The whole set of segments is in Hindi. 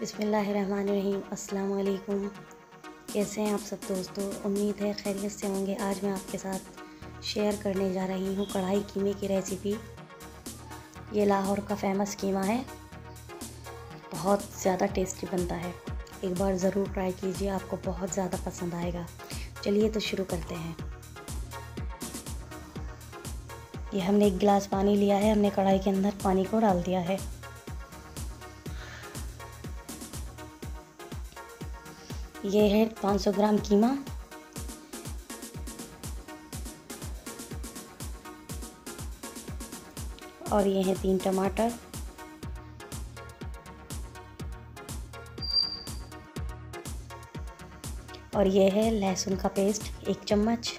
बिसमीम वालेकुम कैसे हैं आप सब दोस्तों? उम्मीद है खैरियत से होंगे। आज मैं आपके साथ शेयर करने जा रही हूँ कढ़ाई कीमे की रेसिपी। ये लाहौर का फ़ेमस कीमा है। बहुत ज़्यादा टेस्टी बनता है। एक बार ज़रूर ट्राई कीजिए, आपको बहुत ज़्यादा पसंद आएगा। चलिए तो शुरू करते हैं। ये हमने एक गिलास पानी लिया है। हमने कढ़ाई के अंदर पानी को डाल दिया है। ये है 500 ग्राम कीमा। और ये है तीन टमाटर। और ये है लहसुन का पेस्ट, एक चम्मच।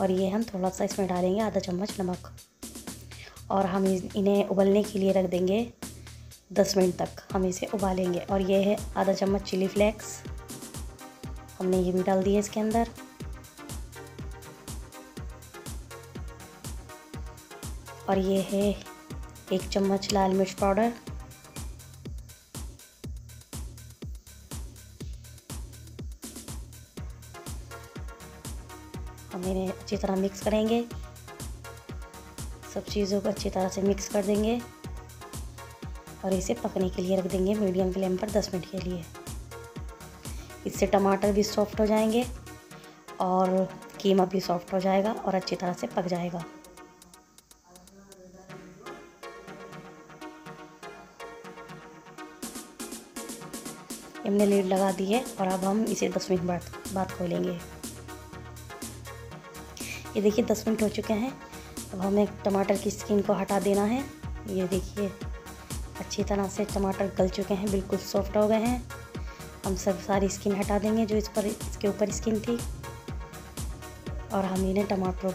और ये हम थोड़ा सा इसमें डालेंगे आधा चम्मच नमक। और हम इन्हें उबलने के लिए रख देंगे। दस मिनट तक हम इसे उबालेंगे। और ये है आधा चम्मच चिली फ्लेक्स। हमने ये भी डाल दिया इसके अंदर। और ये है एक चम्मच लाल मिर्च पाउडर। हम इन्हें अच्छी तरह मिक्स करेंगे। सब चीज़ों को अच्छी तरह से मिक्स कर देंगे। और इसे पकने के लिए रख देंगे मीडियम फ्लेम पर 10 मिनट के लिए। इससे टमाटर भी सॉफ्ट हो जाएँगे और कीमा भी सॉफ्ट हो जाएगा और अच्छी तरह से पक जाएगा। हमने लीड लगा दी है और अब हम इसे 10 मिनट बाद बाद खोलेंगे। ये देखिए 10 मिनट हो चुके हैं। अब हमें टमाटर की स्किन को हटा देना है। ये देखिए। अच्छी तरह से टमाटर गल चुके हैं, बिल्कुल सॉफ्ट हो गए हैं। हम सब सारी स्किन हटा देंगे जो इस पर, इसके ऊपर स्किन थी। और हम इन्हें टमाटर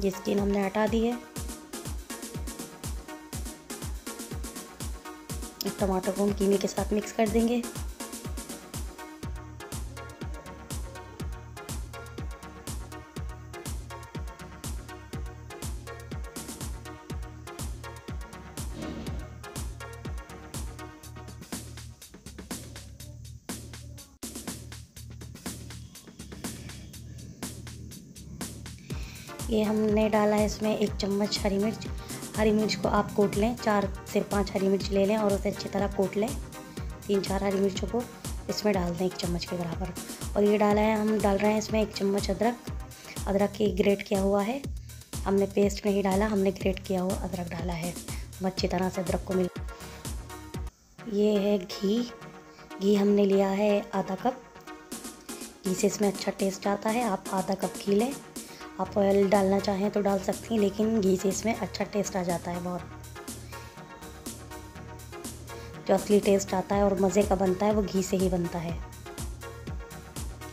ये स्किन हमने हटा दी है। टमाटर को हम कीमे के साथ मिक्स कर देंगे। ये हमने डाला है इसमें एक चम्मच हरी मिर्च। हरी मिर्च को आप कोट लें, चार से पाँच हरी मिर्च ले लें और उसे अच्छी तरह कोट लें। तीन, चार हरी मिर्चों को इसमें डाल दें एक चम्मच के बराबर। और ये डाला है, हम डाल रहे हैं इसमें एक चम्मच अदरक। अदरक की ग्रेट किया हुआ है। हमने पेस्ट नहीं डाला, हमने ग्रेट किया हुआ अदरक डाला है। हम अच्छी तरह से अदरक को मिल ये है घी। घी हमने लिया है आधा कप। घी से इसमें अच्छा टेस्ट आता है। आप आधा कप घी लें। आप ऑयल डालना चाहें तो डाल सकती हैं, लेकिन घी से इसमें अच्छा टेस्ट आ जाता है बहुत। जो असली टेस्ट आता है और मज़े का बनता है, वो घी से ही बनता है।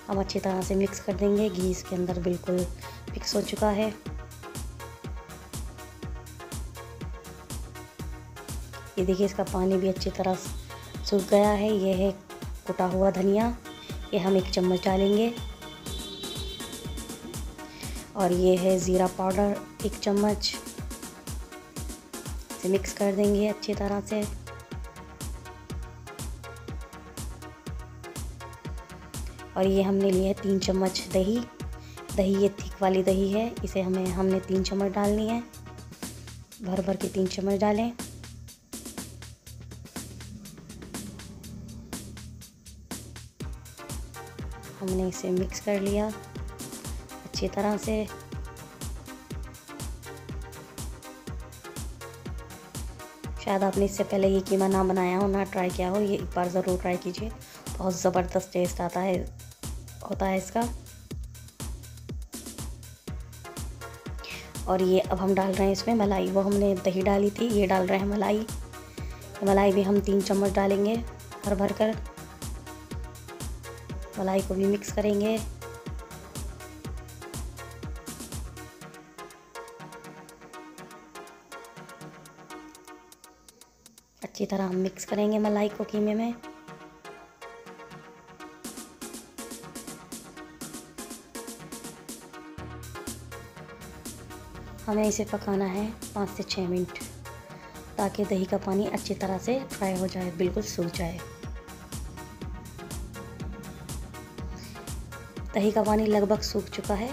हम अच्छी तरह से मिक्स कर देंगे। घी इसके अंदर बिल्कुल मिक्स हो चुका है। ये देखिए, इसका पानी भी अच्छी तरह सूख गया है। ये है कुटा हुआ धनिया। ये हम एक चम्मच डालेंगे। और ये है ज़ीरा पाउडर, एक चम्मच। इसे मिक्स कर देंगे अच्छी तरह से। और ये हमने लिया है तीन चम्मच दही। दही ये थिक वाली दही है, इसे हमें, हमने तीन चम्मच डालनी है। भर भर के तीन चम्मच डालें। हमने इसे मिक्स कर लिया। अच्छी तरह से। शायद आपने इससे पहले ये कीमा ना बनाया हो, ना ट्राई किया हो, ये एक बार ज़रूर ट्राई कीजिए। बहुत ज़बरदस्त टेस्ट आता है, होता है इसका। और ये अब हम डाल रहे हैं इसमें मलाई, वो हमने दही डाली थी, ये डाल रहे हैं मलाई। मलाई भी हम तीन चम्मच डालेंगे भर भर कर मलाई को भी मिक्स करेंगे। अच्छी तरह हम मिक्स करेंगे मलाई को कीमे में। हमें इसे पकाना है पाँच से छः मिनट, ताकि दही का पानी अच्छी तरह से फ्राई हो जाए, बिल्कुल सूख जाए। दही का पानी लगभग सूख चुका है।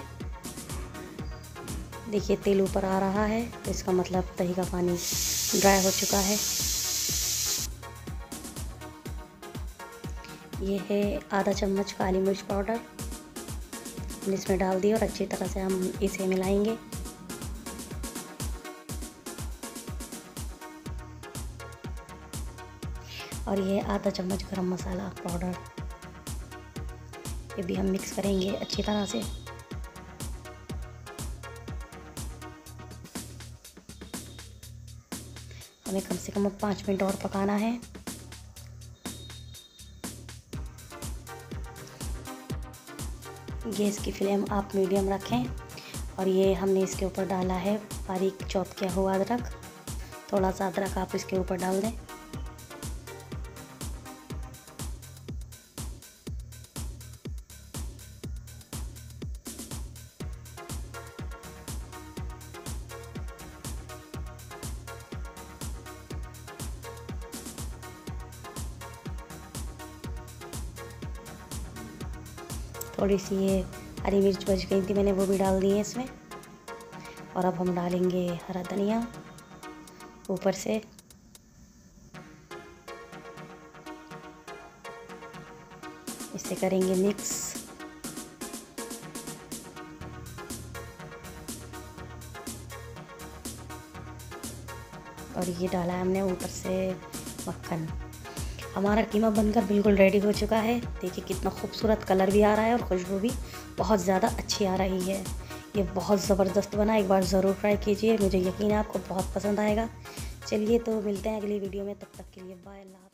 देखिए तेल ऊपर आ रहा है तो इसका मतलब दही का पानी ड्राई हो चुका है। ये है आधा चम्मच काली मिर्च पाउडर। इसमें डाल दिए और अच्छी तरह से हम इसे मिलाएँगे। और ये आधा चम्मच गरम मसाला पाउडर। ये भी हम मिक्स करेंगे अच्छी तरह से। हमें कम से कम पाँच मिनट और पकाना है। गैस की फ्लेम आप मीडियम रखें और ये हमने इसके ऊपर डाला है बारीक चॉप किया हुआ अदरक। थोड़ा सा अदरक आप इसके ऊपर डाल दें। थोड़ी सी ये हरी मिर्च बच गई थी मैंने, वो भी डाल दी है इसमें। और अब हम डालेंगे हरा धनिया ऊपर से। इसे करेंगे मिक्स। और ये डाला है हमने ऊपर से मक्खन। हमारा कीमा बनकर बिल्कुल रेडी हो चुका है। देखिए कितना खूबसूरत कलर भी आ रहा है और खुशबू भी बहुत ज़्यादा अच्छी आ रही है। ये बहुत ज़बरदस्त बना एक बार ज़रूर ट्राई कीजिए, मुझे यकीन है आपको बहुत पसंद आएगा। चलिए तो मिलते हैं अगली वीडियो में, तब तक के लिए बाय अल्लाह